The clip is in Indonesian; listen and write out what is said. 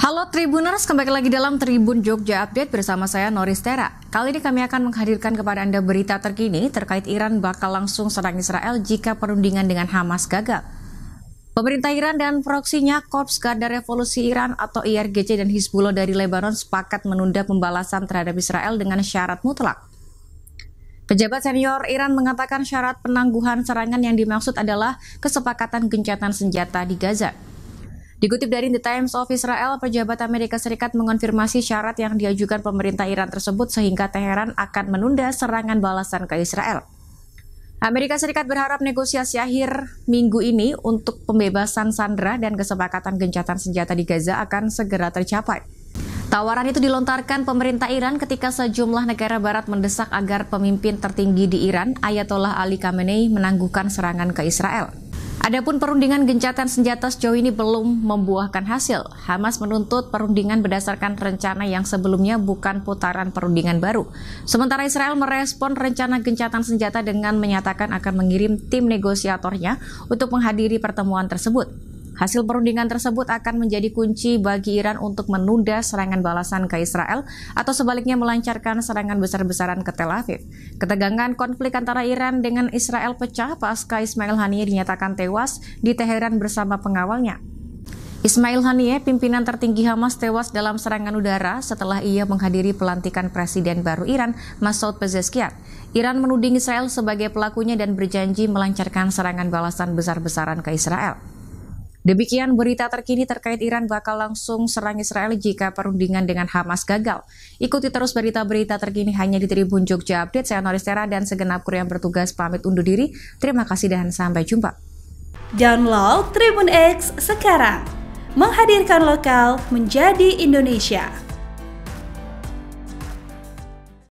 Halo Tribuners, kembali lagi dalam Tribun Jogja Update bersama saya Noris Tera. Kali ini kami akan menghadirkan kepada Anda berita terkini terkait Iran bakal langsung serang Israel jika perundingan dengan Hamas gagal. Pemerintah Iran dan proksinya Korps Garda Revolusi Iran atau IRGC dan Hizbullah dari Lebanon sepakat menunda pembalasan terhadap Israel dengan syarat mutlak. Pejabat senior Iran mengatakan syarat penangguhan serangan yang dimaksud adalah kesepakatan gencatan senjata di Gaza. Dikutip dari The Times of Israel, pejabat Amerika Serikat mengonfirmasi syarat yang diajukan pemerintah Iran tersebut sehingga Teheran akan menunda serangan balasan ke Israel. Amerika Serikat berharap negosiasi akhir minggu ini untuk pembebasan sandera dan kesepakatan gencatan senjata di Gaza akan segera tercapai. Tawaran itu dilontarkan pemerintah Iran ketika sejumlah negara barat mendesak agar pemimpin tertinggi di Iran, Ayatollah Ali Khamenei, menangguhkan serangan ke Israel. Adapun perundingan gencatan senjata sejauh ini belum membuahkan hasil. Hamas menuntut perundingan berdasarkan rencana yang sebelumnya bukan putaran perundingan baru. Sementara Israel merespon rencana gencatan senjata dengan menyatakan akan mengirim tim negosiatornya untuk menghadiri pertemuan tersebut. Hasil perundingan tersebut akan menjadi kunci bagi Iran untuk menunda serangan balasan ke Israel atau sebaliknya melancarkan serangan besar-besaran ke Tel Aviv. Ketegangan konflik antara Iran dengan Israel pecah pasca Ismail Haniyeh dinyatakan tewas di Teheran bersama pengawalnya. Ismail Haniyeh, pimpinan tertinggi Hamas tewas dalam serangan udara setelah ia menghadiri pelantikan Presiden baru Iran, Masoud Pezeshkian. Iran menuding Israel sebagai pelakunya dan berjanji melancarkan serangan balasan besar-besaran ke Israel. Demikian berita terkini terkait Iran bakal langsung serang Israel jika perundingan dengan Hamas gagal. Ikuti terus berita-berita terkini hanya di Tribun Jogja Update. Saya Noris Tera dan segenap kru yang bertugas pamit undur diri. Terima kasih dan sampai jumpa. Download Tribun X sekarang. Menghadirkan lokal menjadi Indonesia.